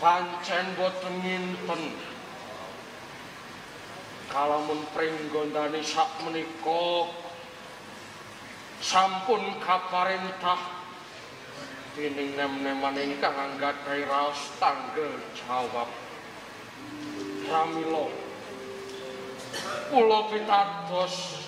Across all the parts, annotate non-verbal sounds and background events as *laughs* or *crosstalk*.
Pancen boten nginten. Kalamun pringgondani sak menika sampun kaparentah dening nem-neman ingkang anggadhahi raos tanggel jawab. Pramila kula pitados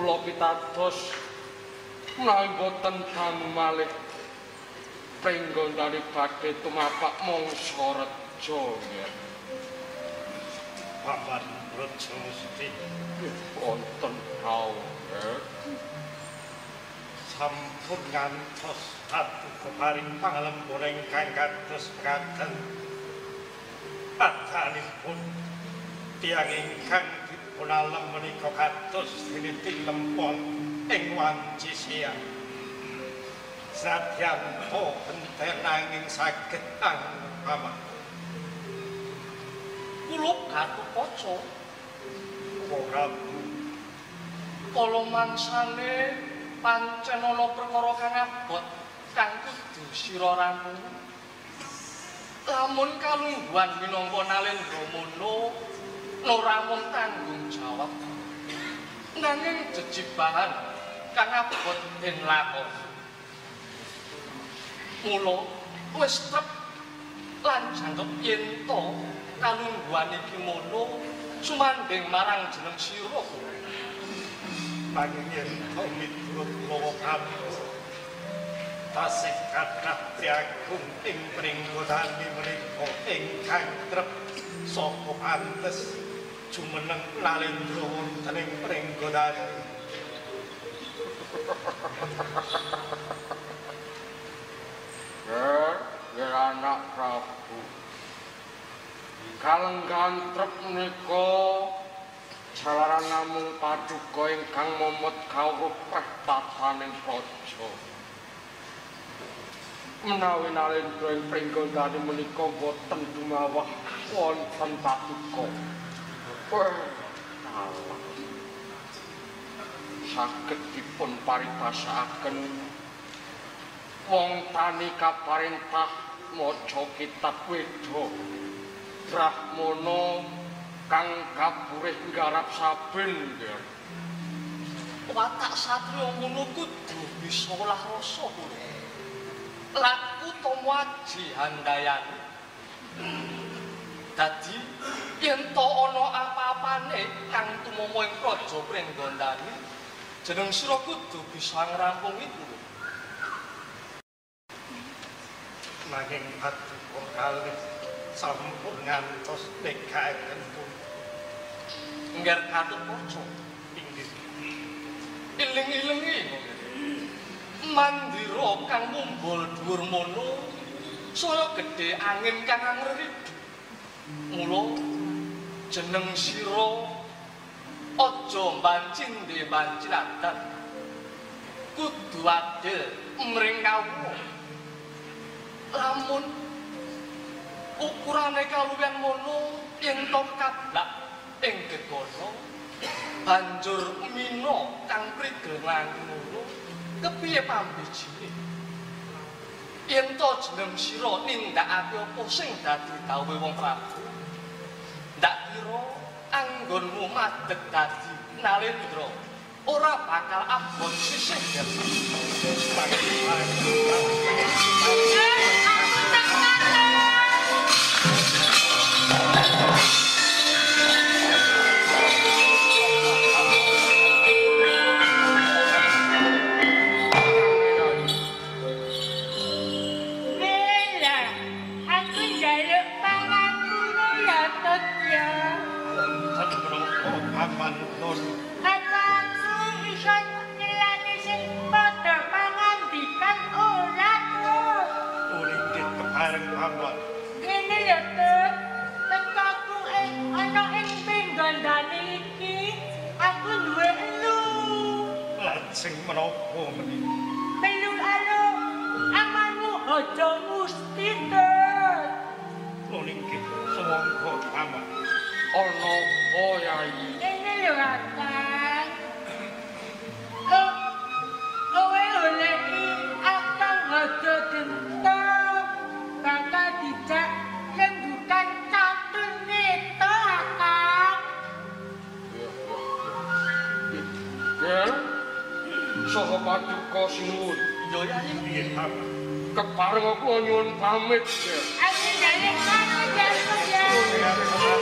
kula pitados menawi boten malih pringgondani badhe tumapak mangsa reja nggih. Papan Reja Gusti wonten sampun ngantos atu keparing pangalempur ingkang kados katen. Padanipun tiang ingkang dipun alem menika kados diniting lempong ing wanci siang. Sadyan to enten nanging saged angkama kula Gatotkaca ora kala mangsane pancen ana perkara kang abot kang kudu sira rampung. Lamun kalungguhan minangka nalendra mono ora mung tanggung jawab. Nanging jejibahan kang abot den lakon. Mula wis trep lan jangkep yen to kalungguhan iki mono sumanding marang jeneng sira. kau miturut lowo kami tasih kathah tiagung ing pringgodani menika ingkang trep sapa pantes jumeneng nalendra wonten ing ger anak Prabu. Kalenggan trep menika jalaran namung paduka ingkang momot kawruh tataning praja. Menawi nalendra ing pringgondani menika boten dumawah wonten paduka. Saged dipun paribasakaken wong tani kaparentah maca kitab Weda Brahmana kang kaburih nggarap saben. Watak satriya ngono kudu bisa olah rasa. Laku tomo aji handayani. Dadi yen to ana apa-apane kang tumama ing praja Pringgondani jeneng sira kudu bisa ngrampungi kuwi. nanging paduka kalih sampun ngantos dekaken pun Ngger katut poco. inggih Iling-ilingi. Mandira kang mumbul dhuwur mono saya gedhe angin kang ngridu. Mula jeneng sira aja mbancin dhe banciladan. Kudu adil mring kawula. Lamun ukurane kaluwihan mono yen to kablak ing gegana banjur mina kang prigel ngono kepiye pambijine yen to jeneng sira nindakake apa sing dadi dawuhe wong Prabu ndak kira anggonmu madeg dadi nalendra ora bakal abot sisih kepareng aku nyuwun pamit dari mana jatuh ya?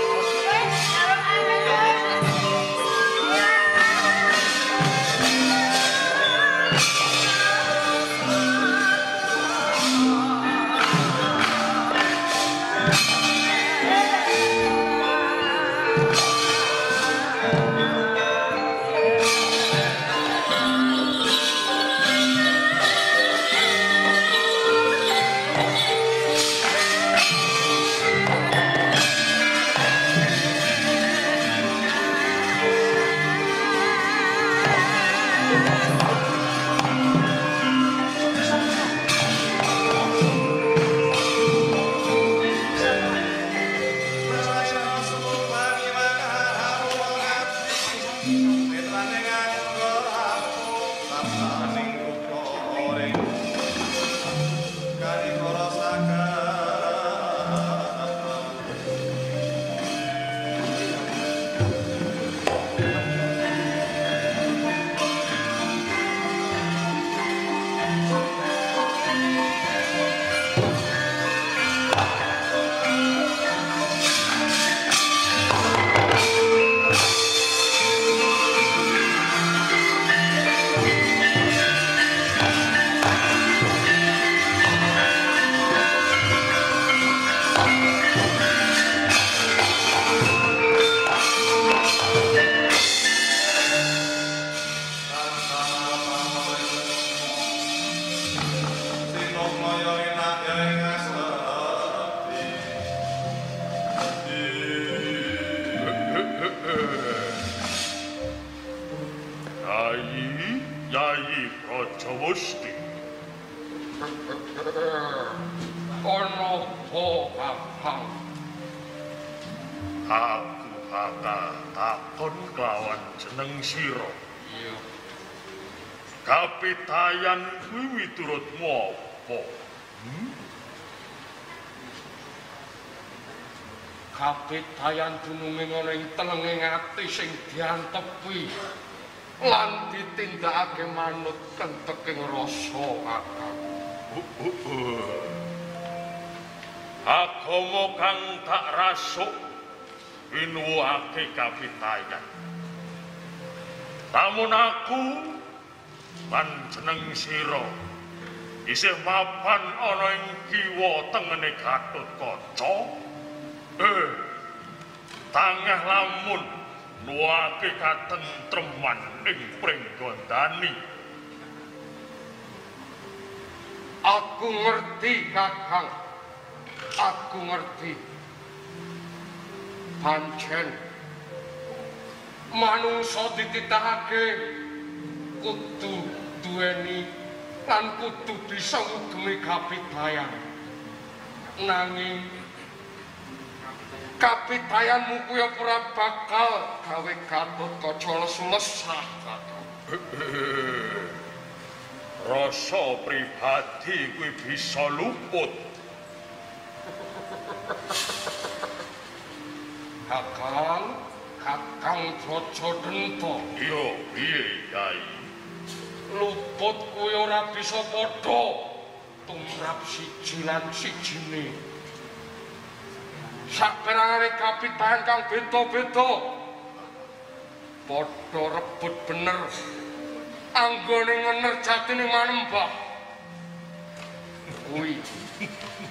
Kapitayan dununging ana ing telenging ati sing diantepi lan ditindakake manut kenteking rasa Agama kang tak rasuk pinuwake kapitayan. Tamun aku lan jeneng sira isih mapan ana ing kiwa tengene Gatotkaca. Eh, tangeh lamun nuwake katentreman ing pringgondani. aku ngerti kakang aku ngerti. Pancen. Manungsa dititahake kudu duweni lan kudu bisa ngugemi kapitayan nanging kapitayanmu kuwi ora bakal gawe gatut kaca lesu-lesah kakang *laughs* Rasa pribadi kuwi bisa luput. kakang kakang Brojo Dento Iya, piye, Yai? luput kuwi ora bisa padha tumrap siji lan sijine sakperangane kapitan kang beda-beda. Padha rebut bener. Anggone ngenerjatine manembah. Kuwi.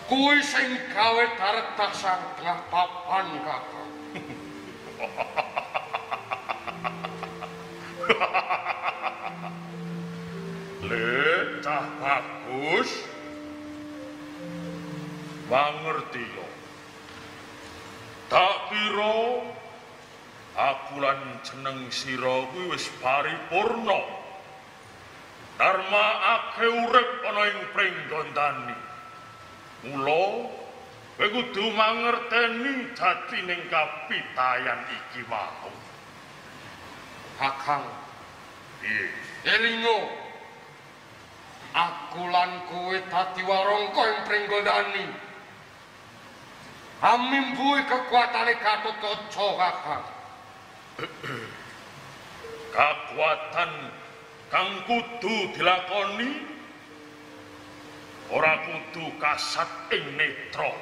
Kuwi sing gawe taretak sang tengah papan kakang le cah bagus. Wangerti yo. Tak kira aku lan jeneng sira kuwi wis paripurna. Dharma ake urip ana ing pringgondani. Mula kowe kudu mangerteni jatining kapitayan iki mau. Kakang, Piye? elingo. Aku lan kowe dadi warangka ing pringgondani. Amimbuhi kekuatane Gatotkaca, Kakang. *clears throat* Kakuatan kang kudu dilakoni ora kudu kasat ing netra.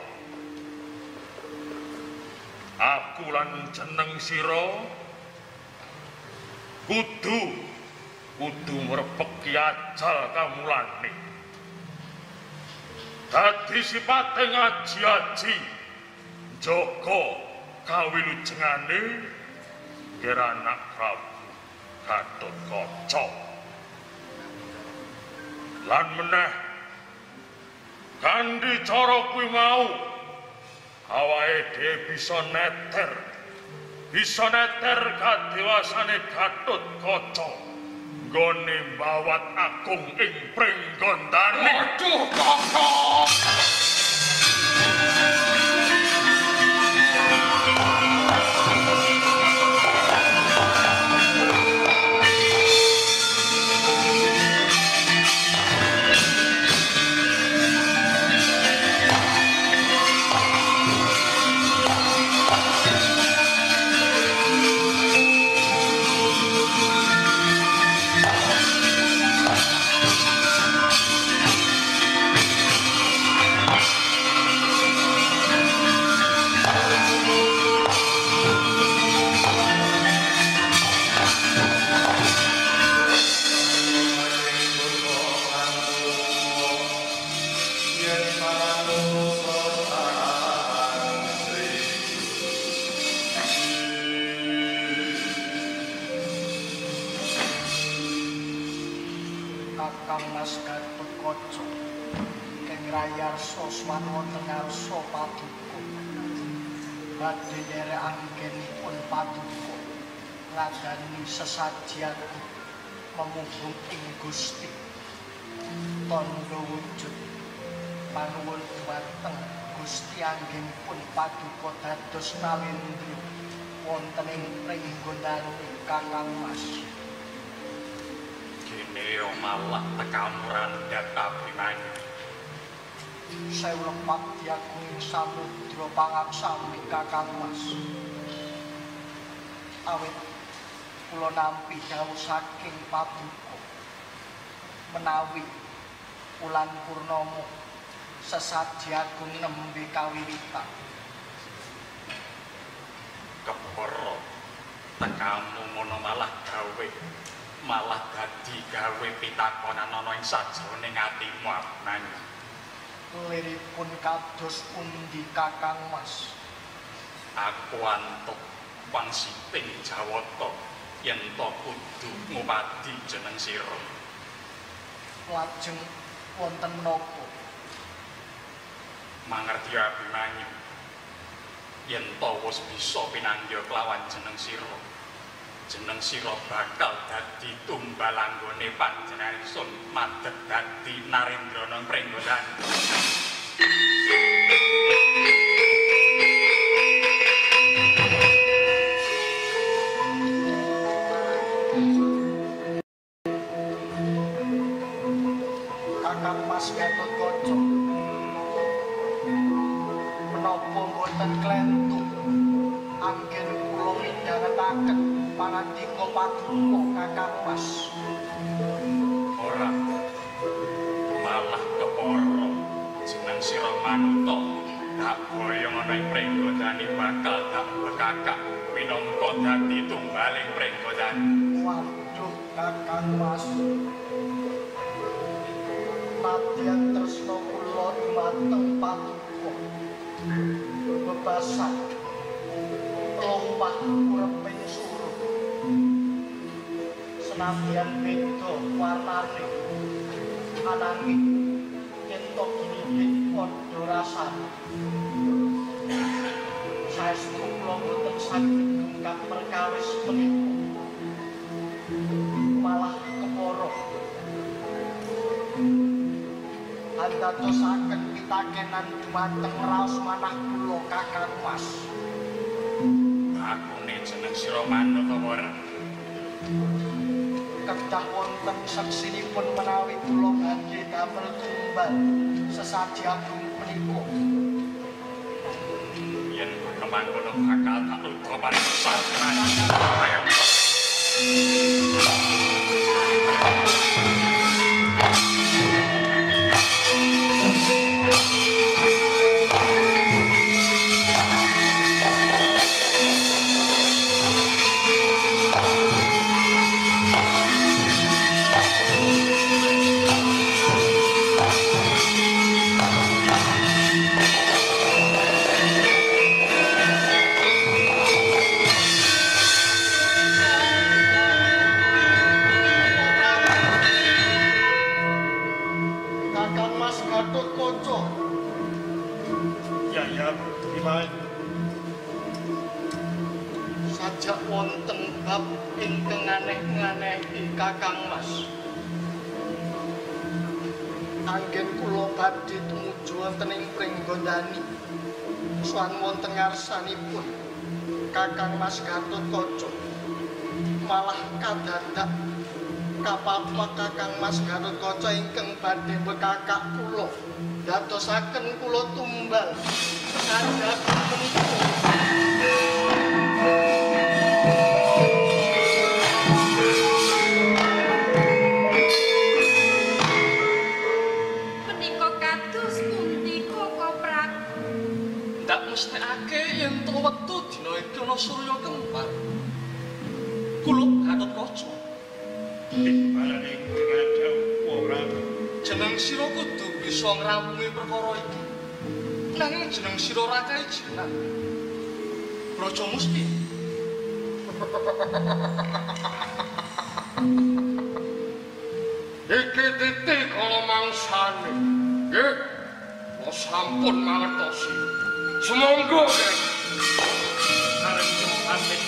Aku lan jeneng sira kudu kudu mrepeki ajal kamulane. Dadi sipate ngaji-aji jaga kawilujengane kira anak Prabu Gatotkaca. Lan meneh kanthi cara kuwi mau awake dhewe bisa neter bisa neter kadewasane Gatotkaca nggone mbawat agung ing pringgondane. Waduh, Kakang! Kakang Mas Gatotkaca keng rayarsa swan wonten ngarsa paduka badhe nyerek anggenipun paduka ngladani sesajian memuhung ing Gusti. Tondo wujud panuwun dhumateng Gusti anggenipun paduka dados nawendra wonten ing pringgondani Kakang Mas Kene malah tekamuran data Abimanyu. Sewu lempak diagungi samudra pangaksami Kakang Mas. Awit kula nampi dawuh saking paduka menawi wulan purnama sesaji agung nembe kawiwitan. Keporo tekamu ngono malah gawe malah dadi gawe pitakonan ana ing sajroning atimu Abimanyu. Liripun kados pundi Kakang Mas? Aku antuk wangsiting Jawata yen to kudu ngupadi jeneng sira. Lajeng wonten menapa? Mangerti Abimanyu. Yen to wis bisa pinanggih kelawan jeneng sira. Jeneng sira bakal dadi tumbal anggone panjenengan sun madhep dadi Narendrana Pringgodan. Kakang Mas Gatotkaca. Menapa boten klentu anggen kula midhangetaken pangandika paduka Kakang Mas. Ora malah keporo jeneng sira manuta tak boyong ana ing Pringgodani bakal tak bekakak minangka dadi tumbaling Pringgodan. Waduh Kakang Mas. Nadyan tresna kula dumateng paduka. Bebasan lompah uriping Senadyan beda warnane ananging ing padha rasane. Saestu kula boten saged ngungkap perkawis menika. Malah keporo. Andatosaken pitakenan dumateng raos manah kula Kakang Mas. Aku ne jeneng sira manut apa? Kedah wonten seksinipun menawi kula badhe damel tumbal sesaji agung menika. Yen kemangkono bakal tak rudha paring sasaran. Kakang Mas Gatot Kaca. Malah kadadak kapapa Kakang Mas Gatot Kaca ingkang badhe bekakak kula. Dadosaken kula tumbal sesadak menika. Raja Musti, *laughs* Iki titik kala mangsane. Nggih. Kula sampun mangertosi. Semonggo, Nggih. arep pamit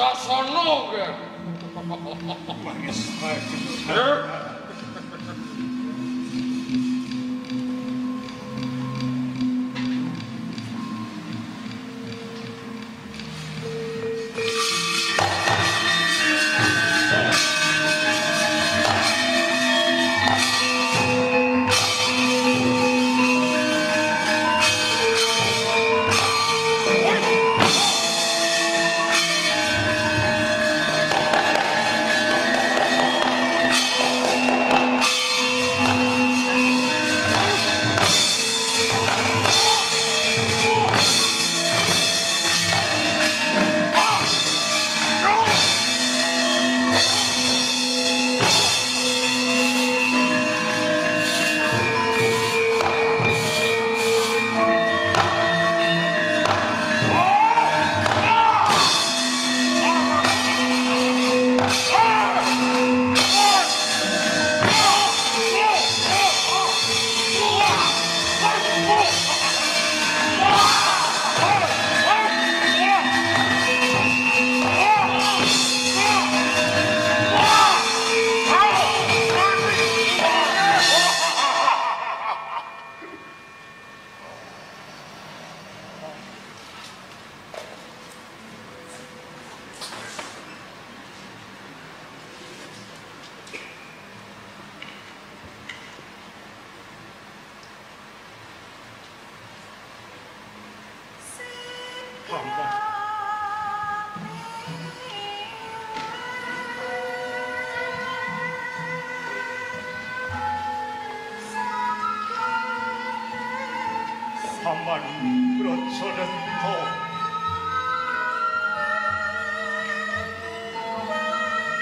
tanggap ing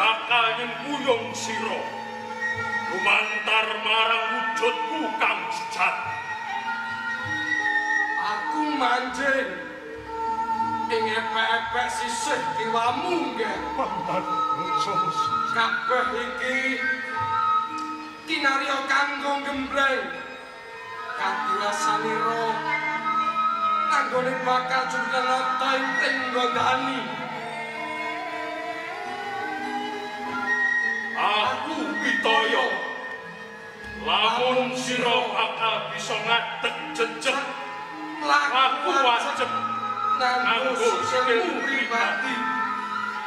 bakal nyengkuyung sira. Lumantar marang wujudku kang sejati. Aku mancing ing epek-epek sisih kiwamu nggih. Paman Brojomusti. Kabeh iki kinarya kanggo gembleng kadiwasanira anggone bakal jurnalata ing gondani. aku pitoyo lamun sira bakal bisa ngadeg jejeg aku wajib nanggo sikil pribadi.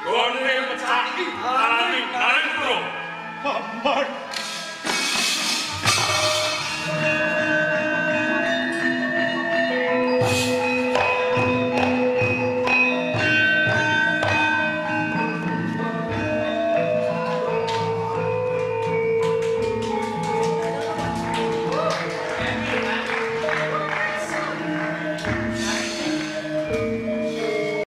Gone mecahi lali karep bro Bambang.